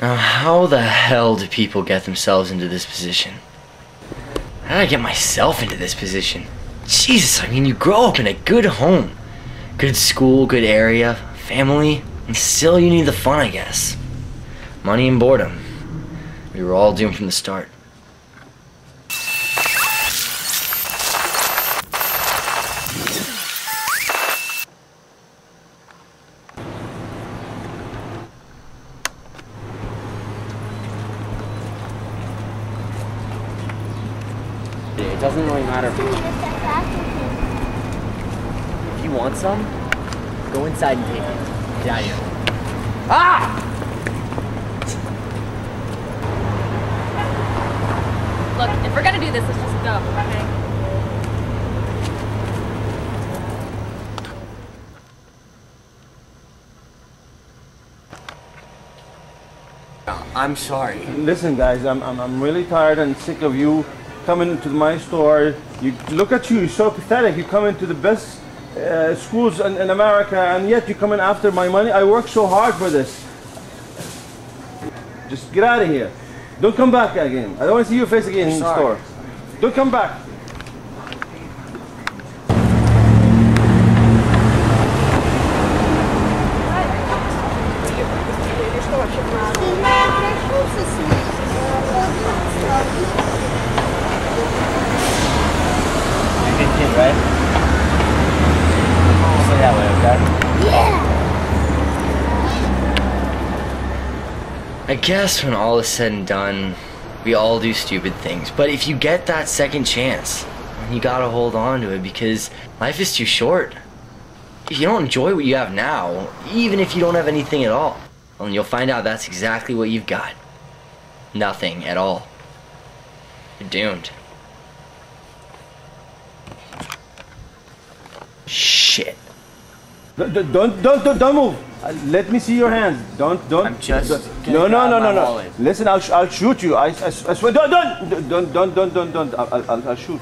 Now, how the hell do people get themselves into this position? How did I get myself into this position? Jesus, I mean, you grow up in a good home, good school, good area, family, and still you need the fun, I guess. Money and boredom. We were all doomed from the start. It doesn't really matter if you, want some, go inside and take it. Get out. Ah! Look, if we're gonna do this, let's just go, okay? I'm sorry. Listen, guys, I'm, I'm, I'm really tired and sick of you coming into my store. You look at you, you're so pathetic. You come into the best uh, schools in, in America, and yet you're coming after my money. I work so hard for this. Just get out of here. Don't come back again. I don't want to see your face again in the store. Don't come back. You're a good right? Stay that way, okay? Yeah! I guess when all is said and done, we all do stupid things. But if you get that second chance, you gotta hold on to it because life is too short. If you don't enjoy what you have now, even if you don't have anything at all, well, you'll find out that's exactly what you've got. Nothing at all. You're doomed. Shit. Don't, don't, don't, don't, move. Uh, let me see your hands. Don't, don't. I'm just don't- No, no, no, no, no. wallet. Listen, I'll, sh- I'll shoot you. I, I, I swear. Don't, don't, don't, don't, don't, don't, don't. I'll, I'll, I'll shoot.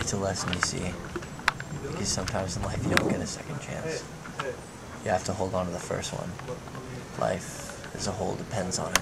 It's a lesson you see. Because sometimes in life you don't get a second chance. You have to hold on to the first one. Life as a whole depends on it.